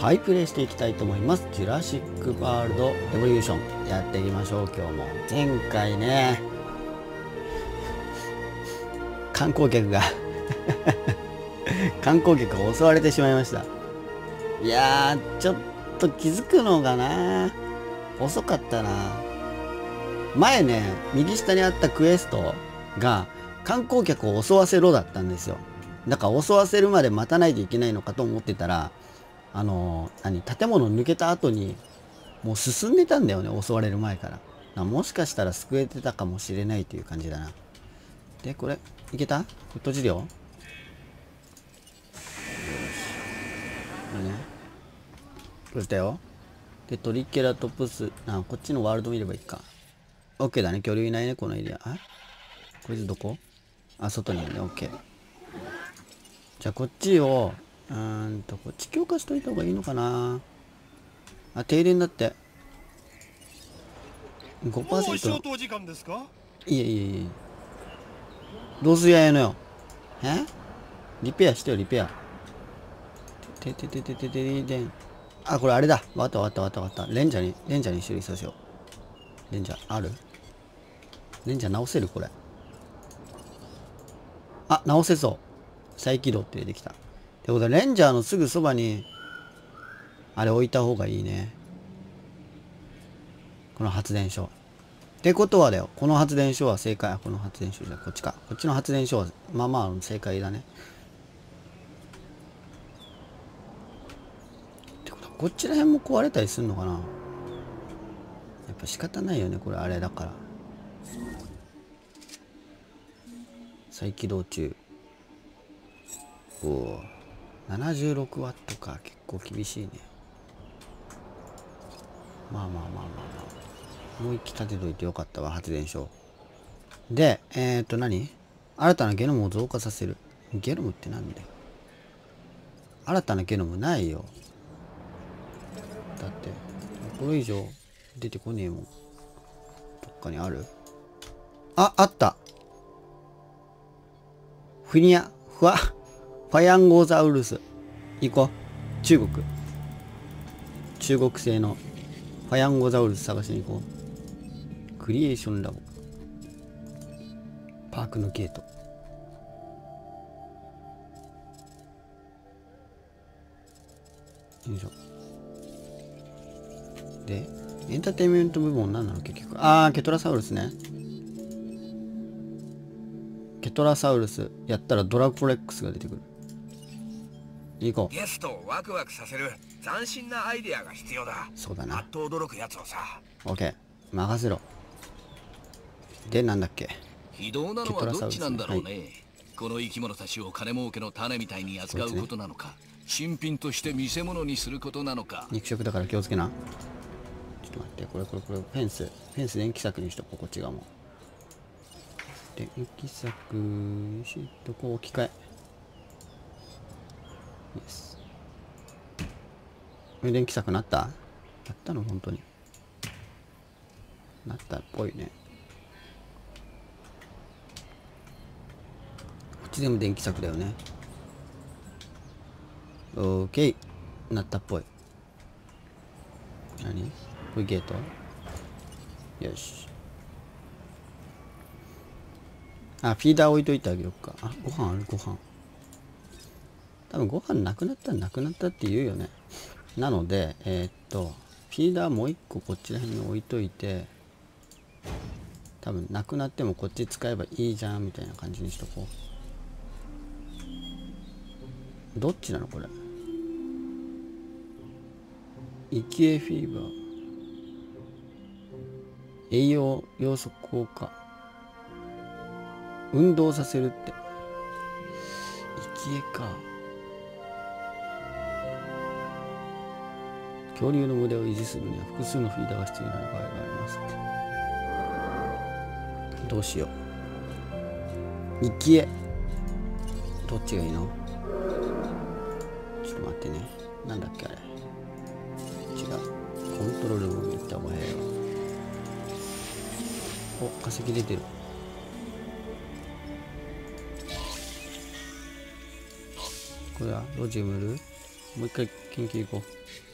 はいプレイしていきたいと思います。ジュラシック・ワールド・エボリューション。やっていきましょう今日も。前回ね観光客が 観光客が襲われてしまいました。いやーちょっと気づくのがな遅かったな。前ね右下にあったクエストが観光客を襲わせろだったんですよ。だから襲わせるまで待たないといけないのかと思ってたらあの何建物抜けた後にもう進んでたんだよね襲われる前から。なもしかしたら救えてたかもしれないという感じだな。でこれいけた？閉じるよ。よしこれね。閉じたよ。でトリケラトプス。あこっちのワールド見ればいいか。OK だね。恐竜いないねこのエリア。あ？こいつどこ？あ外にいるね。OK じゃあこっちをうんとこっち強化しといた方がいいのかな。あ停電だって。5%いえいえいえ。どうすりゃいいのよ。え？リペアしてよリペア。てててててててあこれあれだわかったわかったわかったわかったレンジャーにレンジャーに修理させようレンジャーあるレンジャー直せるこれあ直せそう再起動って出てきたってことはレンジャーのすぐそばにあれ置いた方がいいね。この発電所。ってことはだよ。この発電所は正解。この発電所じゃこっちか。こっちの発電所はまあまあ正解だね。ってことはこっちら辺も壊れたりするのかな。やっぱ仕方ないよね。これあれだから。再起動中。おお76ワットか結構厳しいね。まあまあまあまあまあ。もう一機立てといてよかったわ発電所。でえっ、ー、と何？新たなゲノムを増加させる。ゲノムって何だよ。新たなゲノムないよ。だってこれ以上出てこねえもん。どっかにある？ああった。フニア。ふわフファヤンゴザウルス。行こう。中国。中国製のファヤンゴザウルス探しに行こう。クリエーションラボ。パークのゲート。よいしょ。でエンターテインメント部門何なの？結局。ああケトラサウルスね。ケトラサウルスやったらドラコレックスが出てくる。行こう。ゲストをワクワクさせる斬新なアイデアが必要だ。そうだな。あっと驚くやつをさ。オッケー。任せろ。でなんだっけ？非道なのはどっちなんだろうね、はい、この生き物たちを金儲けの種みたいに扱うことなのか、ね、新品として見せ物にすることなのか。肉食だから気をつけな。ちょっと待ってこれこれこれフェンス。フェンス電気柵にしとこうこっち側も。電気柵しとこう置き換え電気くなった？なったの？本当に。なったっぽいね。こっち全部電気柵だよね。オーケー。なったっぽい。何？これゲート？よし。あフィーダー置いといてあげようか。あご飯ある？ご飯。多分ご飯なくなったらなくなったって言うよね。なのでえー、っとフィーダーもう一個こっちら辺に置いといて多分なくなってもこっち使えばいいじゃんみたいな感じにしとこう。どっちなのこれ？イキエフィーバー。栄養要素効果。運動させるって。イキエか。恐竜の群れを維持するには複数の？フィーダーが必要になる場合がありますどうしよう生きえどっちがいいの？ちょっと待ってね。なんだっけあれ。違う。コントロールも行った方が早いわ。お化石出てる。これは？ロジムル？もう一回研究行こう。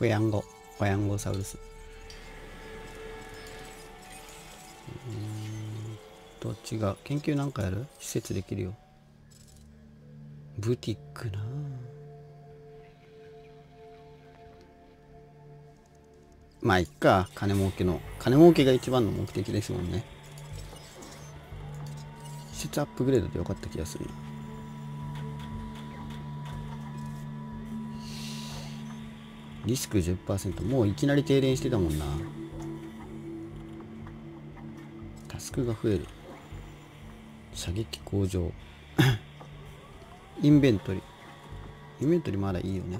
フェヤンゴフヤンゴサウルス。どっちが研究なんかやる？施設できるよ。ブティックな。まあいっか。金儲けの。金儲けが一番の目的ですもんね。施設アップグレードでよかった気がする。リスク10%もういきなり停電してたもんな。タスクが増える。射撃向上。インベントリインベントリまだいいよね。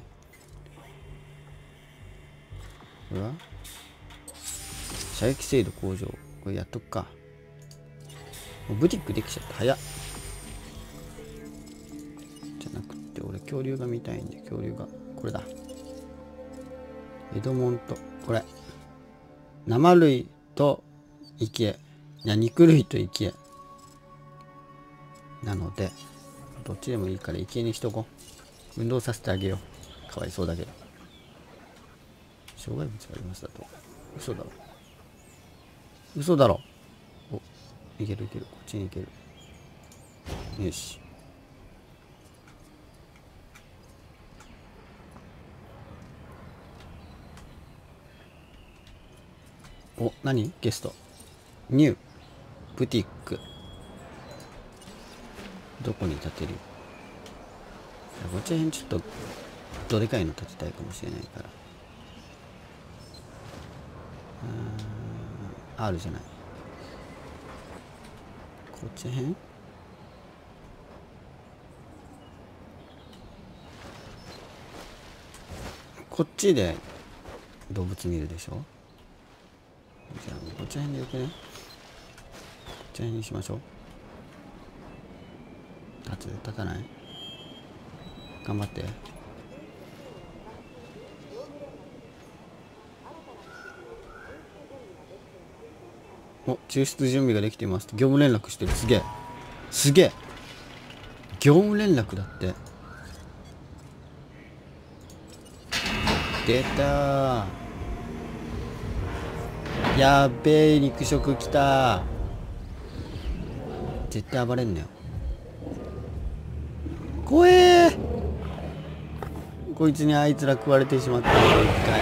これは？射撃精度向上。これやっとくか。もうブティックできちゃった。早っ。じゃなくて俺恐竜が見たいんで恐竜がこれだ。エドモント。これ。生類と生きいや肉類と生きなのでどっちでもいいから生きにしとこう。運動させてあげよう。かわいそうだけど。障害物がありますだと。嘘だろ。嘘だろ。おいけるいける。こっちに行ける。よし。お何？ゲスト。ニュー。ブティック。どこに建てる？こっちら辺ちょっとどでかいの建てたいかもしれないから。うん R じゃない。こっちら辺？こっちで動物見るでしょ？じゃあこっち辺でよくね。こっちら辺にしましょう。立つ立たない。頑張って。お抽出準備ができています。業務連絡してる。すげえ。すげえ。業務連絡だって。出たやっべえ肉食きた。絶対暴れんなよ。怖えこいつにあいつら食われてしまった。一回。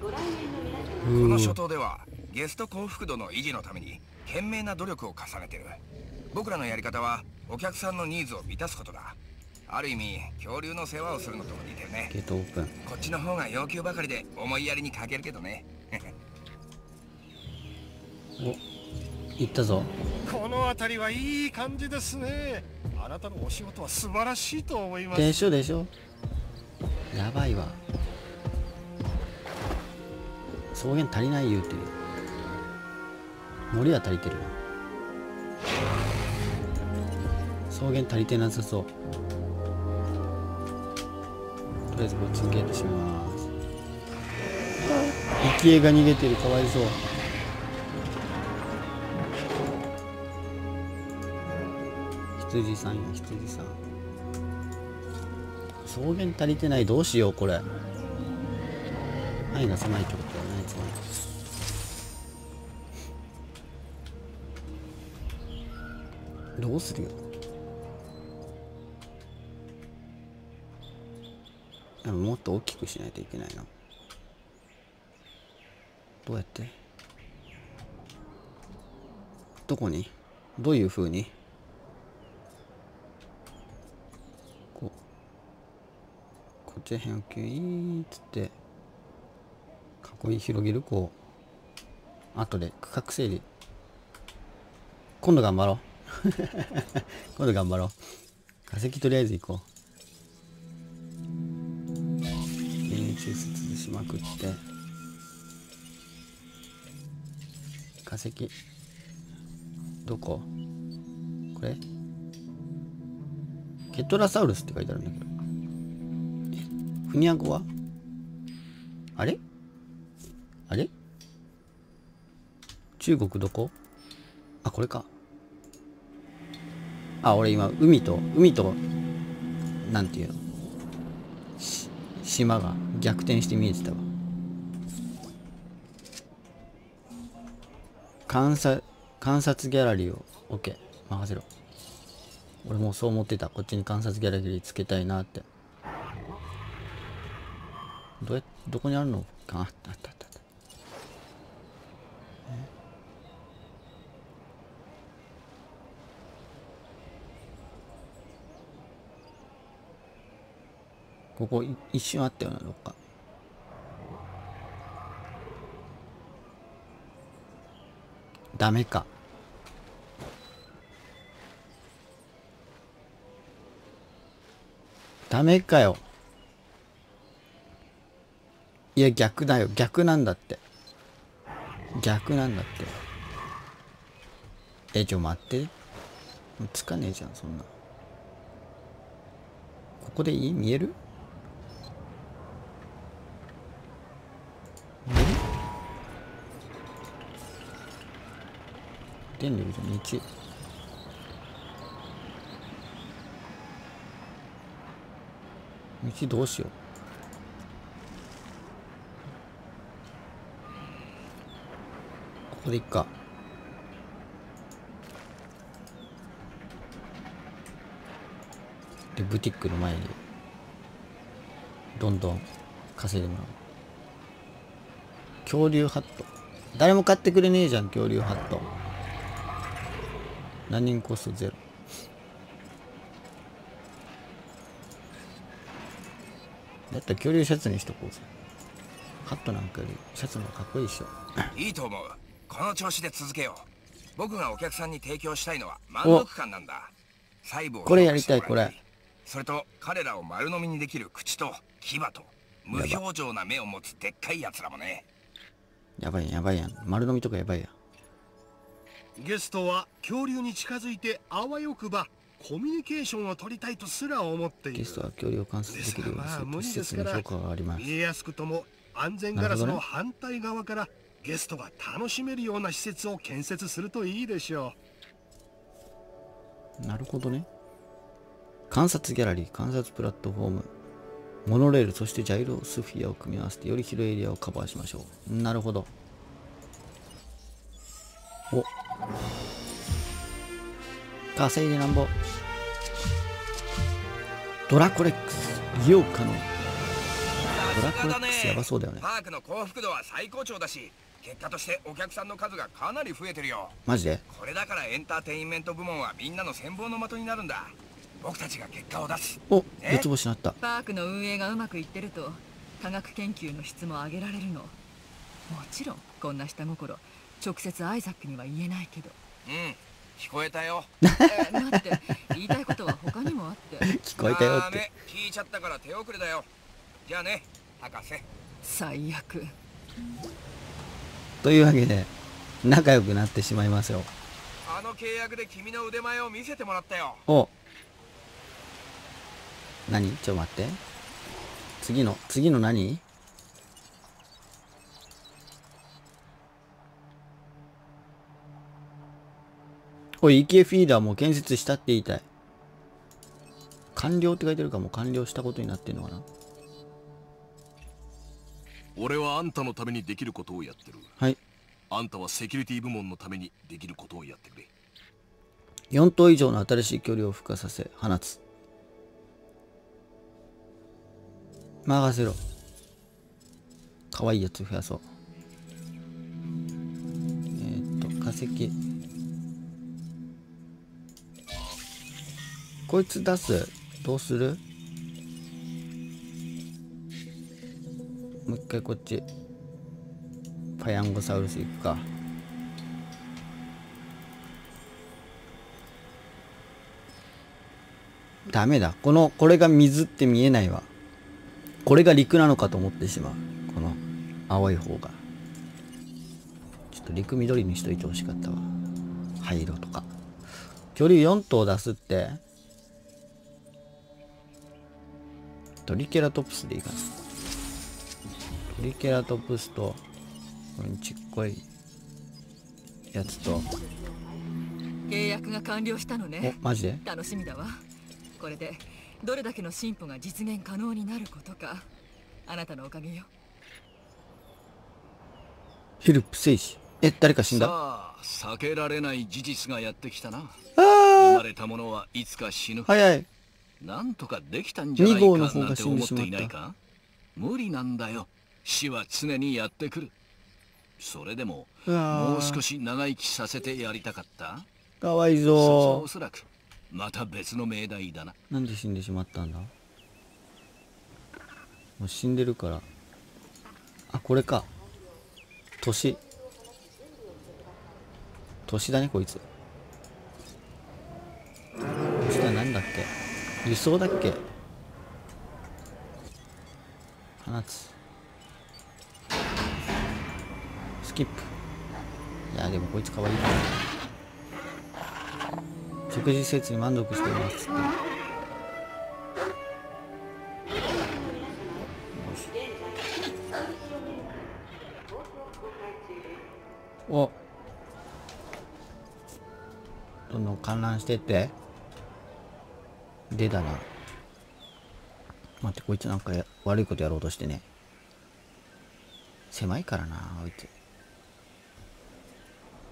この諸島ではゲスト幸福度の維持のために懸命な努力を重ねてる。僕らのやり方はお客さんのニーズを満たすことだ。ある意味恐竜の世話をするのとも似てるね。ゲートオープン。こっちの方が要求ばかりで思いやりに欠けるけどね。お行ったぞ。この辺りはいい感じですね。あなたのお仕事は素晴らしいと思います。でしょでしょ。やばいわ。草原足りない言うてる。森は足りてる。わ草原足りてなさそうとりあえずこっちにゲート閉めます生き餌が逃げてるかわいそう羊さんや羊さん。草原足りてないどうしようこれ。範囲が狭いってことはないつまりどうするよ。でももっと大きくしないといけないな。どうやって？どこに？どういうふうに？こう。こっちら辺をキュイーっつって。囲い広げるこう。後で区画整理今度頑張ろう。今度頑張ろう。化石とりあえず行こう。電柱切しまくって。化石。どこ？これ？ケトラサウルスって書いてあるんだけど。え？フニャゴは？あれ？あれ？中国どこ？あこれか。あ俺今海と海となんていうの？島が逆転して見えてたわ。観察観察ギャラリーを OK 任せろ。俺もそう思ってた。こっちに観察ギャラリーつけたいなって。どうやどこにあるの？かなったあった。ここ一瞬あったよなどっか。ダメか。ダメかよ。いや逆だよ。逆なんだって。逆なんだって。えちょ待って。つかねえじゃんそんな。ここでいい？見える？電力じゃ日道どうしよう。ここでいっか。でブティックの前にどんどん稼いでもらう。恐竜ハット。誰も買ってくれねえじゃん恐竜ハット。何人コストゼロ？だったら恐竜シャツにしとこうぜ。ハットなんかよりシャツの方がかっこいいでしょ。いいと思う。この調子で続けよう。僕がお客さんに提供したいのは満足感なんだ。細部をこれやりたいこれ。それと彼らを丸飲みにできる口と牙と無表情な目を持つでっかいやつらもね。やばいやばいやん。丸飲みとかやばいやゲストは恐竜に近づいてあわよくばコミュニケーションを取りたいとすら思っている。ゲストは恐竜を観察できるようにすると施設に評価があります。見えやすくとも安全ガラスの反対側からゲストが楽しめるような施設を建設するといいでしょう。なるほどね。観察ギャラリー観察プラットフォームモノレールそしてジャイロスフィアを組み合わせてより広いエリアをカバーしましょう。なるほどお。稼いでなんぼ。ドラコレックス。利用可能。ドラコレックスやばそうだよね。パークの幸福度は最高潮だし結果としてお客さんの数がかなり増えてるよ。マジで？これだからエンターテインメント部門はみんなの羨望の的になるんだ。僕たちが結果を出す。お四つ星なった。パークの運営がうまくいってると科学研究の質も上げられるの。もちろんこんな下心直接アイザックには言えないけど。うん聞こえたよ。えー、待って。言いたいことは他にもあって。聞こえたよって。聞いちゃったから手遅れだよ。じゃあね博士。最悪。というわけで仲良くなってしまいますよ。あの契約で君の腕前を見せてもらったよ。お。何？ちょっと待って。次の次の何？これ EK フィーダーも建設したって言いたい。完了って書いてるかも完了したことになってんのかな俺はあんたのためにできることをやってる。はい。あんたはセキュリティ部門のためにできることをやってくれ。4頭以上の新しい距離を付加させ、放つ。任せろ。可愛いやつ増やそう。えー、っと、化石。こいつ出す？どうする？もう一回こっち。パヤンゴサウルス行くか。ダメだ。このこれが水って見えないわ。これが陸なのかと思ってしまう。この青い方が。ちょっと陸緑にしといてほしかったわ。灰色とか。距離4頭出すって。トリケラトプスでいいかな。トリケラトプスと、これちっこいやつと、契約が完了したのおねマジで？楽しみだわ。これでどれだけの進歩が実現可能になることか。あなたのおかげよ。ヘルプ聖司え誰か死んだ？さあ避けられない事実がやってきたな。あ生まれた者はいつか死ぬ。あ早いなんとかできたんじゃないかなん思ってたいないか？無理なんだよ。死は常にやってくる。それでももう少し長生きさせてやりたかった？かわいそそおそらく。また別の命題だな。うなんで死んでしまったんだ？もう死んでるから。あこれか。年。年だねこいつ年は何だっけ輸送だっけ？放つ。スキップ。いやでもこいつかわい。いな食事施設に満足しています。ってお。どんどん観覧してって。でだな。待ってこいつなんかや悪いことやろうとしてね。狭いからなあいつ。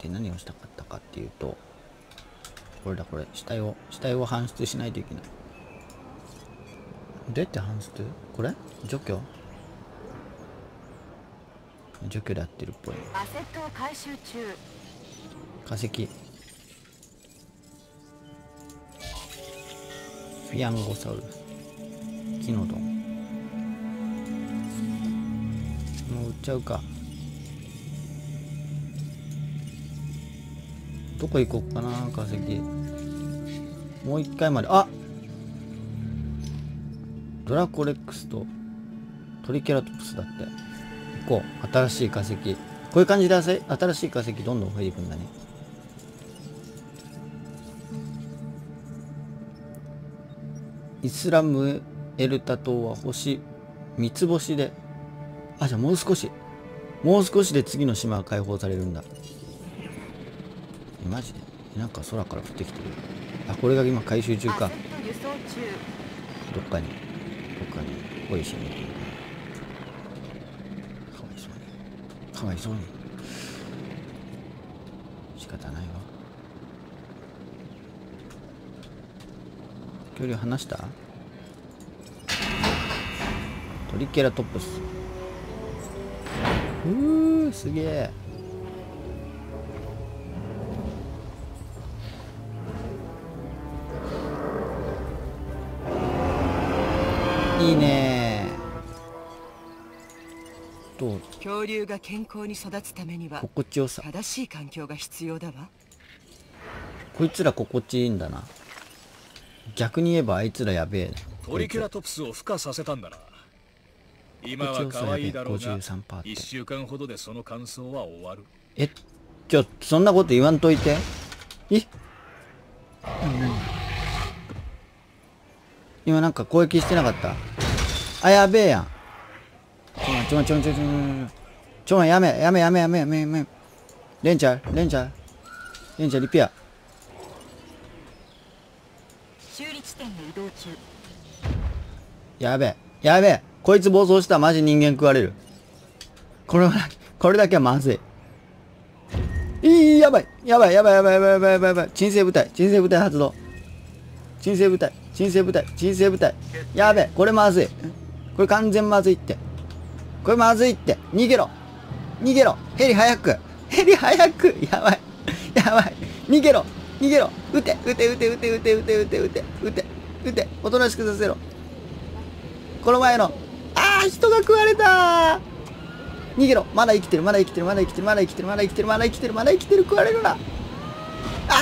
で何をしたかったかっていうとこれだこれ。死体を死体を搬出しないといけない。どうやって搬出？これ？除去？除去でやってるっぽい。アセットを回収中。化石フィアンゴサウルスキノドン。もう売っちゃうか。どこ行こうかな化石。もう一回まで。あ！ドラコレックスとトリケラトプスだって。行こう。新しい化石。こういう感じで新しい化石どんどん増えていくんだね。イスラムエルタ島は星三つ星で。あじゃあもう少し。もう少しで次の島は解放されるんだ。えマジで？なんか空から降ってきてる。あこれが今回収中か。どっかに。どっかに。おいしい。ねかわいそうに。かわいそうに仕方ないわ距離を離した？トリケラトプス。うーすげえ。いいね。どう？恐竜が健康に育つためには心地よさ。正しい環境が必要だわ。こいつら心地いいんだな逆に言えばあいつらやべえトリケラトプスを孵化させたんだな。今は可愛いだろうが53%って。1週間ほどでその乾燥は終わる。えちょそんなこと言わんといて。え？今なんか攻撃してなかった？あやべえやん。ちょまちょまちょまちょまちょまちょまやめやめやめやめやめやめレンチャーレンチャーレンチャーリペア修理地点へ動中。やべえ。やべえ。こいつ暴走したらマジ人間食われる。これはこれだけはまずい。いいやばい。やばいやばいやばいやばいやばいやばいやばい鎮静部隊鎮静部隊発動。鎮静部隊鎮静部隊鎮静部隊。やべえ。これまずい。これ完全まずいって。これまずいって。逃げろ。逃げろ。ヘリ早く。ヘリ早く。やばい。やばい。逃げろ。逃げろ。撃て撃て撃て撃て撃て撃て撃て撃て撃て。撃ておとなしくさせろ。この前のああ人が食われた逃げろ。まだ生きてる。まだ生きてる。まだ生きてる。まだ生きてる。まだ生きてる。まだ生きてる。まだ生きてる。食われるな。あ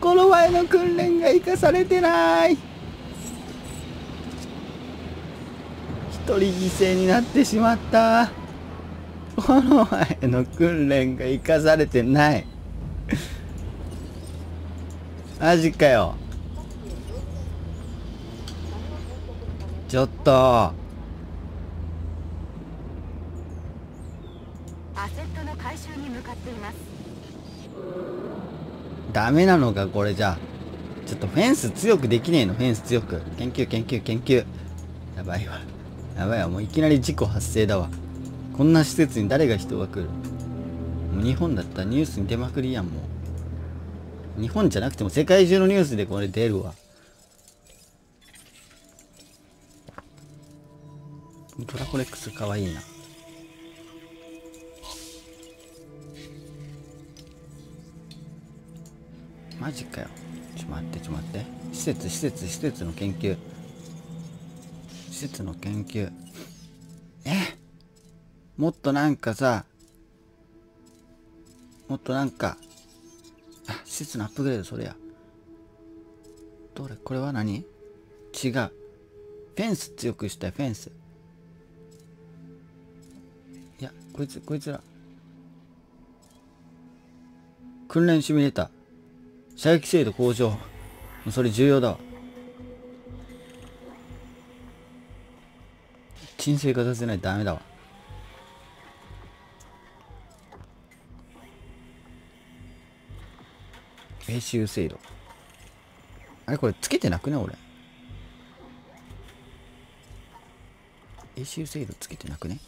ー。この前の訓練が生かされてない。一人犠牲になってしまった。この前の訓練が生かされてない。マジかよ。ちょっと。アセットの回収に向かっいます。ダメなのかこれじゃあ。ちょっとフェンス強くできねえの。フェンス強く。研究研究研究。やばいわ。やばいわ。もういきなり事故発生だわ。こんな施設に誰が人が来る？もう日本だったらニュースに出まくりやんもう日本じゃなくても世界中のニュースでこれ出るわ。ドラコレックスかわいいな。マジかよ。ちょ待ってちょ待って。施設施設施設の研究。施設の研究。え？もっとなんかさもっとなんか施設のアップグレードそれや。どれ？これは何？違う。フェンス強くしたいフェンス。いやこいつこいつら。訓練シミュレーター。射撃精度向上。それ重要だわ。鎮静化させないとダメだわ。練習精度。あれこれつけてなくね俺。演習精度つけてなくね？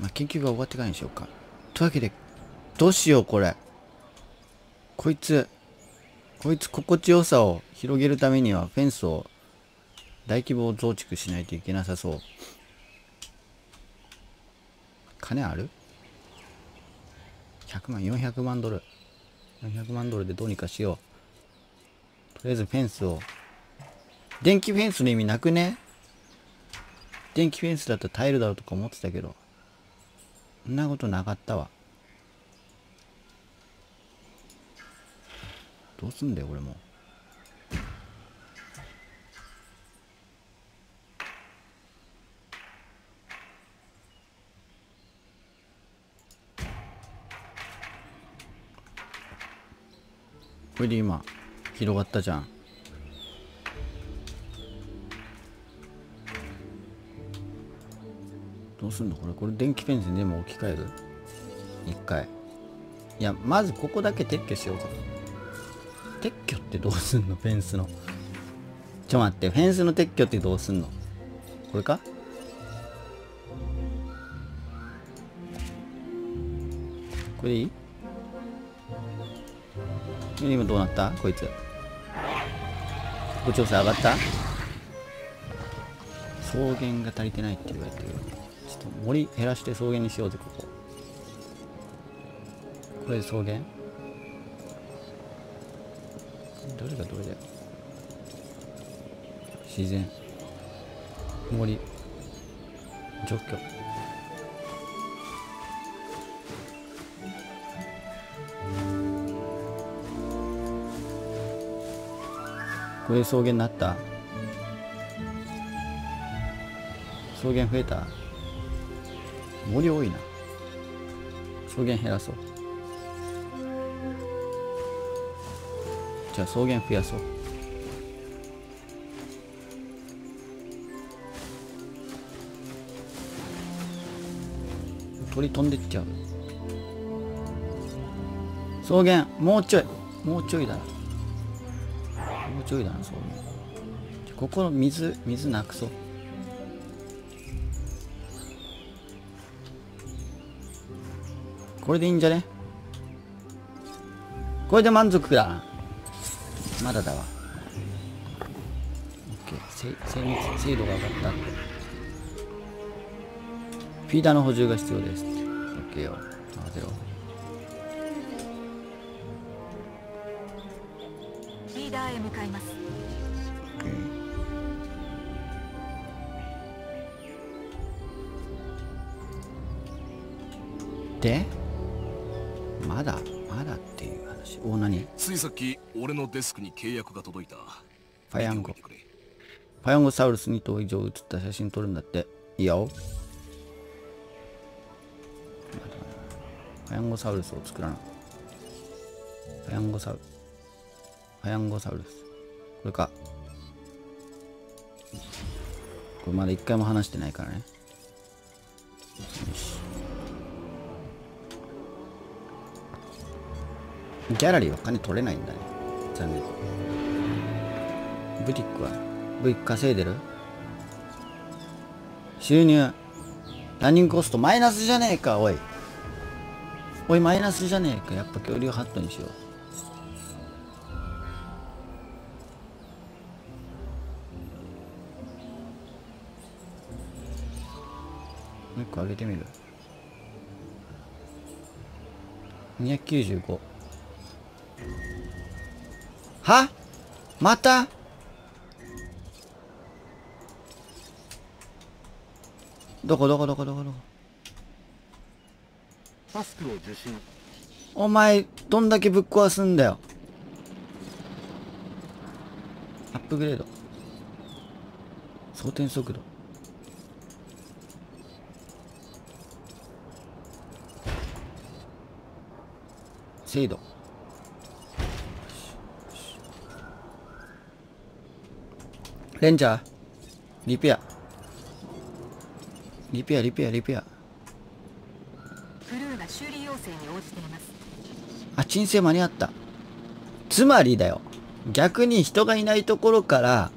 まあ研究が終わってからにしようか。というわけでどうしようこれ。こいつこいつ心地よさを広げるためにはフェンスを大規模増築しないといけなさそう。金ある ?100 万400万ドル。400万ドルでどうにかしよう。とりあえずフェンスを。電気フェンスの意味なくね。電気フェンスだったら耐えるだろうとか思ってたけど。そんなことなかったわ。どうすんだよ俺も。これで今広がったじゃん。どうすんのこれ？これ電気フェンスにでも置き換える？一回。いやまずここだけ撤去しようか撤去ってどうすんの？フェンスの。ちょ待って。フェンスの撤去ってどうすんの？これか？これでいい？今どうなった？こいつ。ご調査上がった？草原が足りてないって言われてる。ちょっと森減らして草原にしようぜここ。これで草原？どれがどれだよ？自然。森。除去。これ草原になった？草原増えた？森多いな。草原減らそう。じゃあ草原増やそう。鳥飛んでっちゃう。草原もうちょい。もうちょいだな。ちょいだな草原ここの水水なくそう。これでいいんじゃね？これで満足だ。まだだわ。OK 精密精度が上がった。フィーダーの補充が必要です。OK よ。合わせろリーダーへ向かいます。でまだまだっていう話。お何？ついさっき俺のデスクに契約が届いた。ファヤンゴ。ファヤンゴサウルス2頭以上写った写真撮るんだって。いいよ。ファヤンゴサウルスを作らな。ファヤンゴサウファヤンゴサウルス。これか。これまだ一回も話してないからね。よしギャラリーは金取れないんだね。残念。ブリックは？ブリック稼いでる？収入？ランニングコストマイナスじゃねえかおい。おいマイナスじゃねえか。やっぱ恐竜ハットにしよう。一個上げてみる？295は？また？どこ？どこ？どこ？どこ？どこ？タスクを受信。お前どんだけぶっ壊すんだよ。アップグレード。装填速度精度。レンジャー。リペア。リペアリペアリペア。クルーが修理要請に応じています。あ鎮静間に合った。つまりだよ。逆に人がいないところから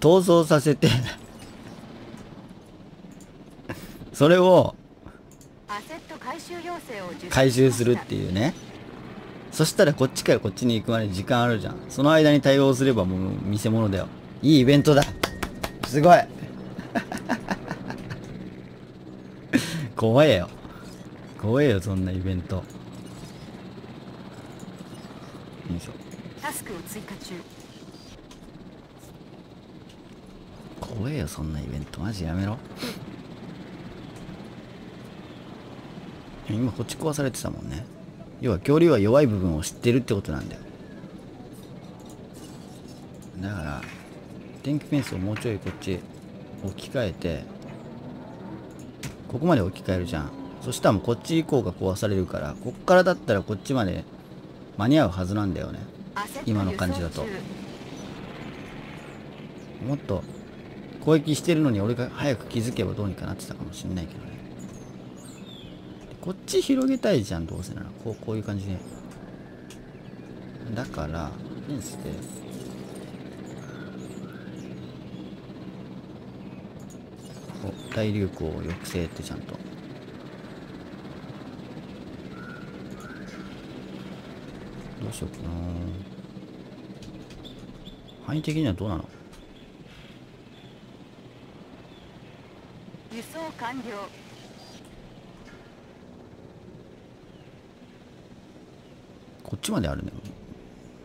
逃走させて。それを回収するっていうねそしたらこっちからこっちに行くまで時間あるじゃん。その間に対応すればもう見せ物だよ。いいイベントだ。すごい。怖えよ。怖えよそんなイベント。よいしょ。タスクを追加中。怖えよそんなイベント。マジやめろ。今こっち壊されてたもんね要は恐竜は弱い部分を知ってるってことなんだよ。だから電気フェンスをもうちょいこっち置き換えてここまで置き換えるじゃん。そしたらもうこっち以降が壊されるからこっからだったらこっちまで間に合うはずなんだよね。今の感じだと。もっと攻撃してるのに俺が早く気づけばどうにかなってたかもしんないけどね。こっち広げたいじゃんどうせなら。こうこういう感じで。だからフェンスでこう大流行抑制ってちゃんと。どうしようかな。範囲的にはどうなの？輸送完了こっちまであるね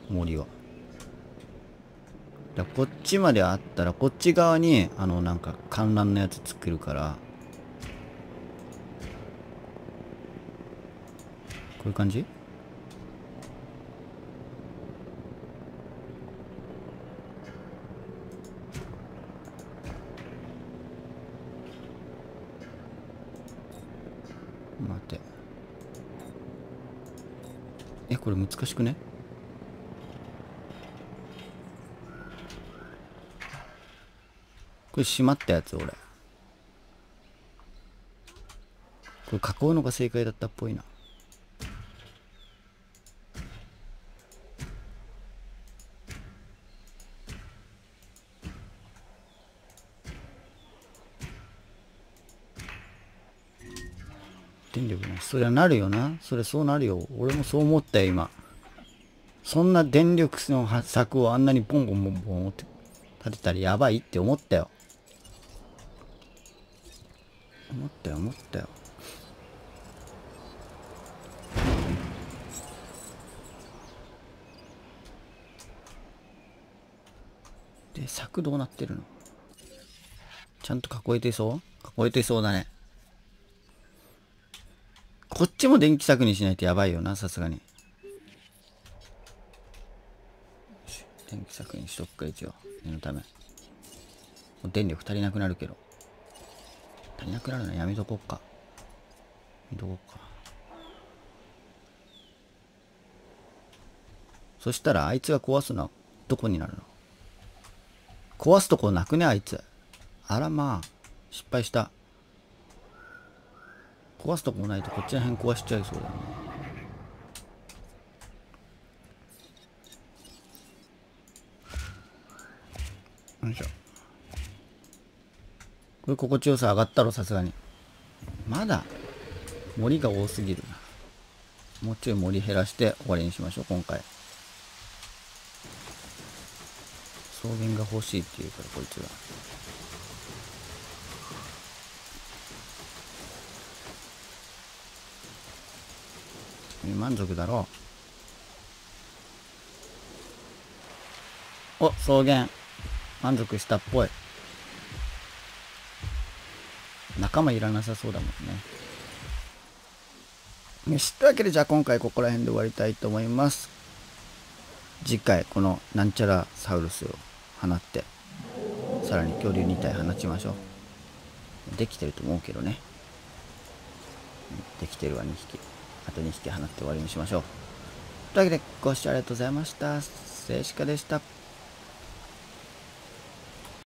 森は。だこっちまであったらこっち側にあのなんか観覧のやつ作るから。こういう感じ待てえこれ難しくね？これ閉まったやつ俺。これ囲うのが正解だったっぽいな。電力ねそりゃなるよな。それそうなるよ。俺もそう思ったよ今。そんな電力の策をあんなにボンボンボンボンって立てたらやばいって思ったよ。思ったよ思ったよ。で柵どうなってるの？ちゃんと囲えてそう？囲えてそうだね。こっちも電気柵にしないとやばいよなさすがに。電気柵にしとくか一応念のため。電力足りなくなるけど。足りなくなるのやめとこっか。やめとこっか。そしたらあいつが壊すのはどこになるの？壊すとこなくねあいつ。あらまあ失敗した。壊すとこないとこっちら辺壊しちゃいそうだよね。よいしょ。これ心地よさ上がったろさすがに。まだ森が多すぎるな。もうちょい森減らして終わりにしましょう今回。草原が欲しいっていうからこいつが。満足だろ。うお草原。満足したっぽい。仲間いらなさそうだもんね。よし。というわけでじゃあ今回ここら辺で終わりたいと思います。次回このなんちゃらサウルスを放ってさらに恐竜2体放ちましょう。できてると思うけどね。できてるわ2匹。あと2匹放って終わりにしましょう。というわけでご視聴ありがとうございました。静止画でした。